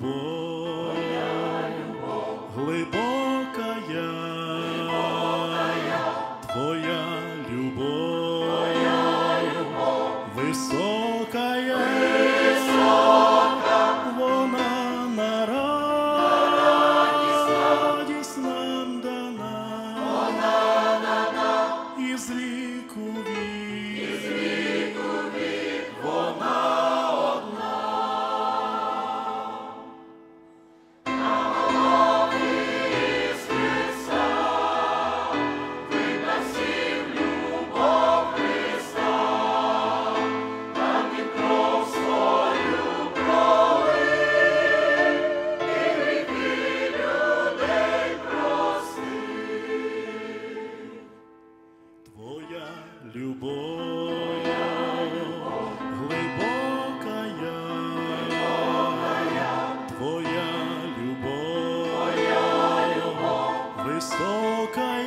любов, глибока я, твоя любов, висока. Любов глибокая, Твоя любов високая,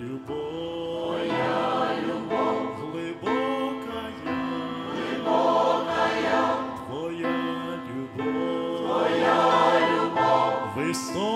віку вік. Твоя любов, Твоя любов, високая,